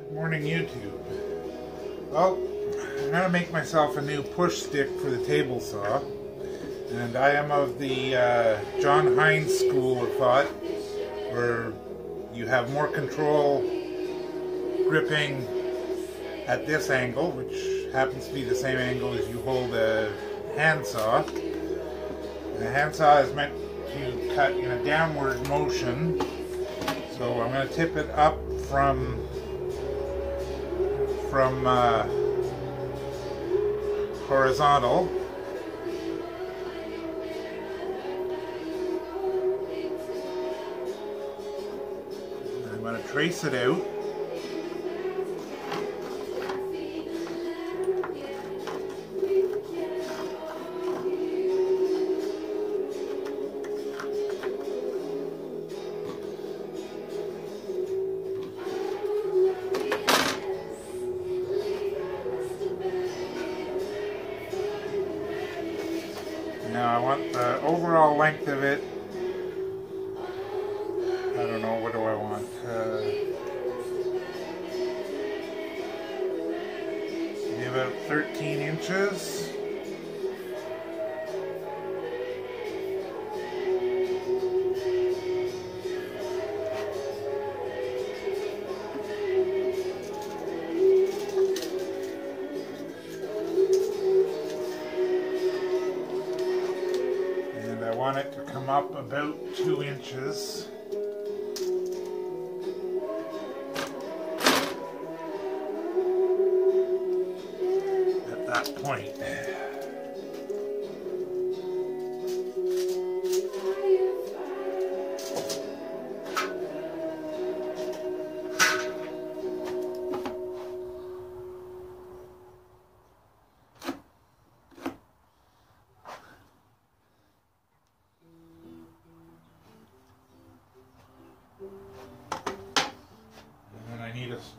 Good morning, YouTube. Well, I'm going to make myself a new push stick for the table saw. And I am of the uh, John Heisz school of thought, where you have more control gripping at this angle, which happens to be the same angle as you hold a handsaw. And the handsaw is meant to cut in a downward motion. So I'm going to tip it up from from uh, horizontal. I'm going to trace it out. Overall length of it. I don't know, what do I want? Uh, maybe about 13 inches. Want it to come up about two inches.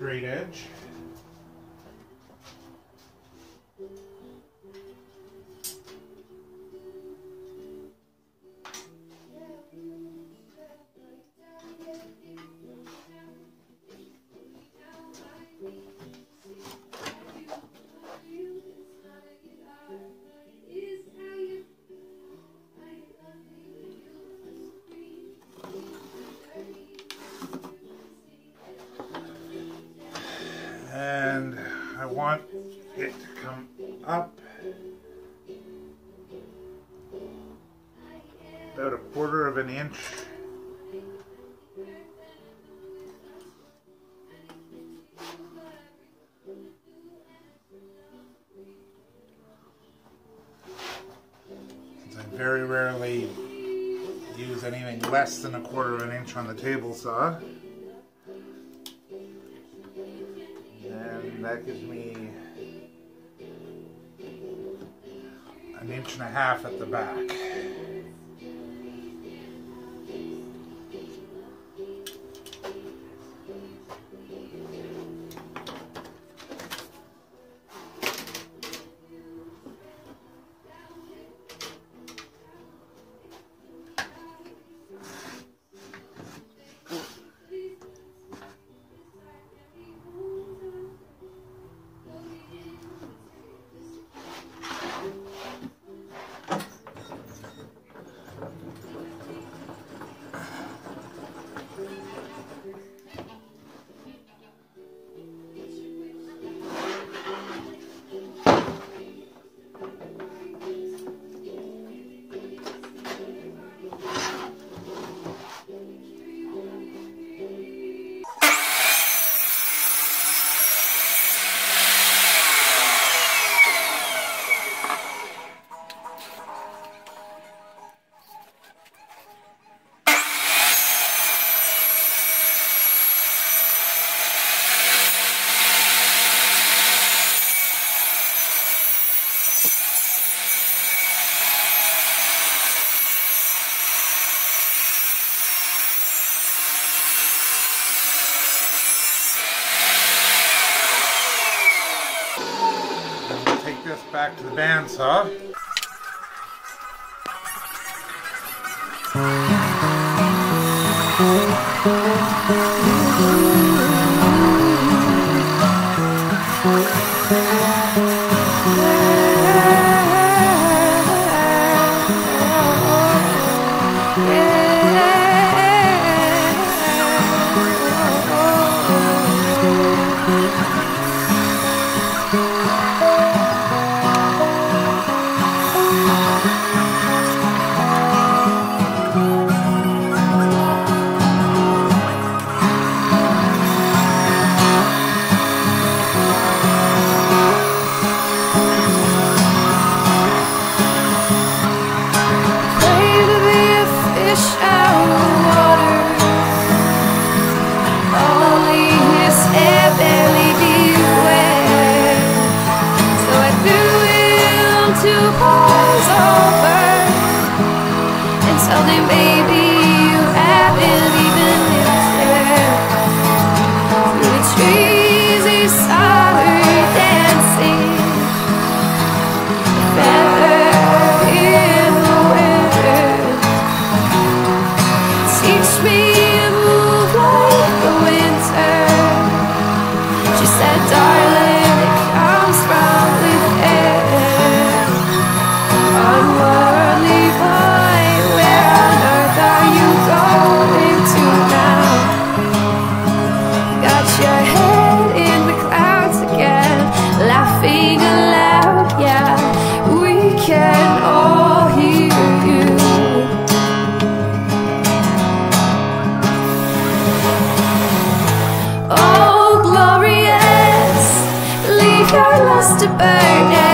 Straight edge. About a quarter of an inch. I very rarely use anything less than a quarter of an inch on the table saw. And that gives me an inch and a half at the back. Back to the bandsaw. to cross over and someday maybe you have even the trees dancing in the me to move like the winter. She said darling just a burden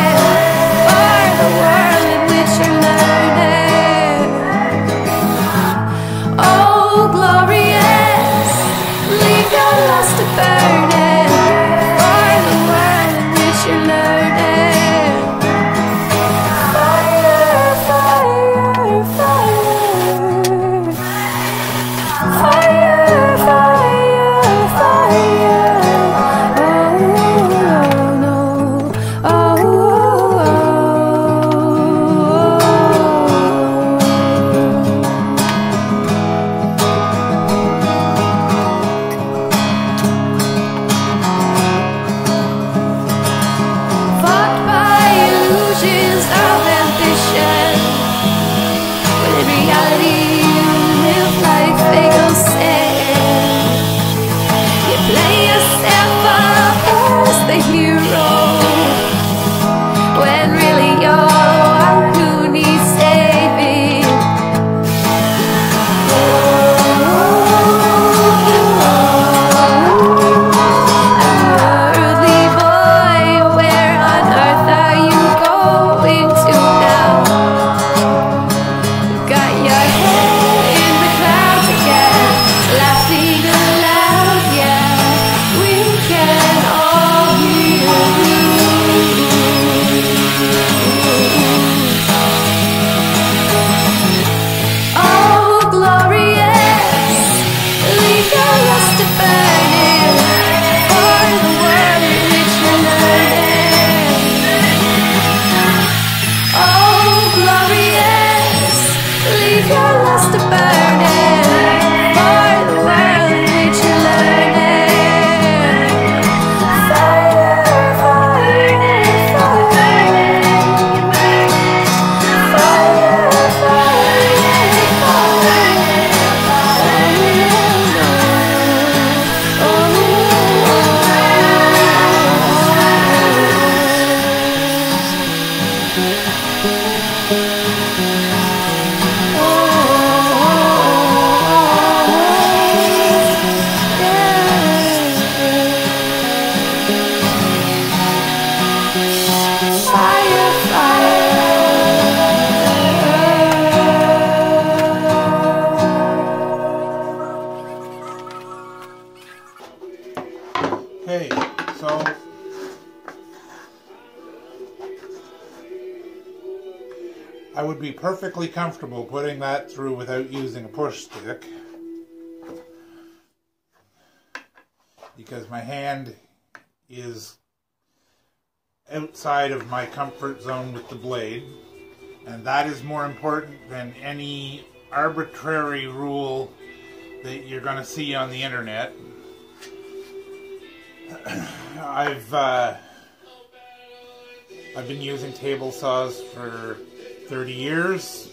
perfectly comfortable putting that through without using a push stick because my hand is outside of my comfort zone with the blade and that is more important than any arbitrary rule that you're going to see on the internet. I've uh, I've been using table saws for 30 years,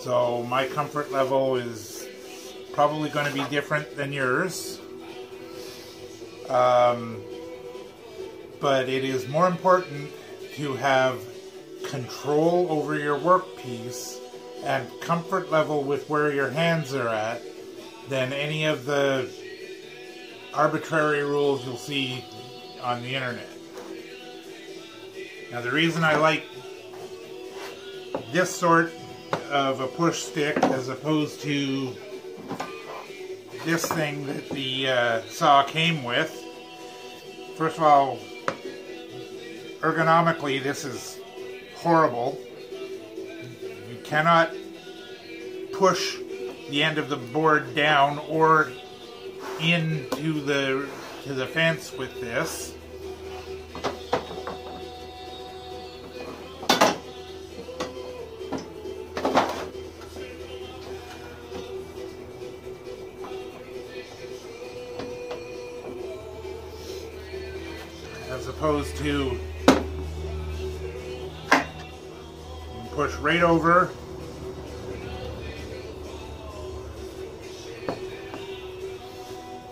so my comfort level is probably going to be different than yours. Um, but it is more important to have control over your workpiece and comfort level with where your hands are at than any of the arbitrary rules you'll see on the internet. Now, the reason I like this sort of a push stick as opposed to this thing that the uh, saw came with, first of all, ergonomically, this is horrible. You cannot push the end of the board down or into the to the fence with this. Push right over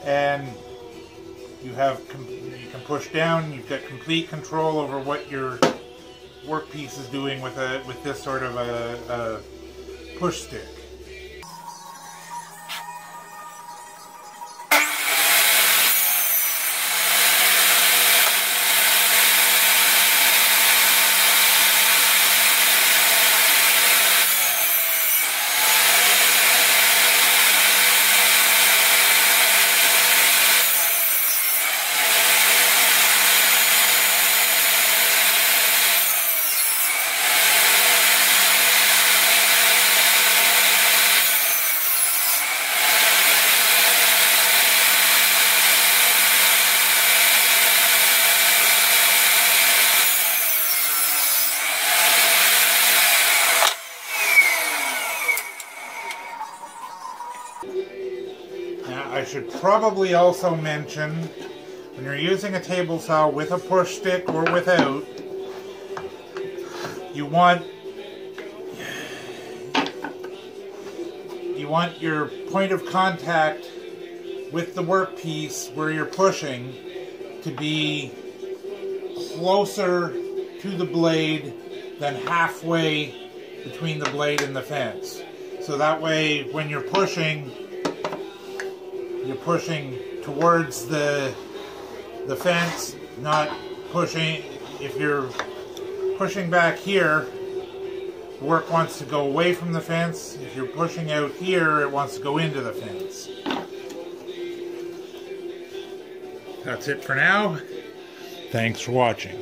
and you have you can push down. You've got complete control over what your workpiece is doing with a with this sort of a, a push stick. Now, I should probably also mention when you're using a table saw with a push stick or without, you want you want your point of contact with the workpiece where you're pushing to be closer to the blade than halfway between the blade and the fence. So that way when you're pushing you're pushing towards the the fence, not pushing if you're pushing back here work wants to go away from the fence. If you're pushing out here, it wants to go into the fence. That's it for now. Thanks for watching.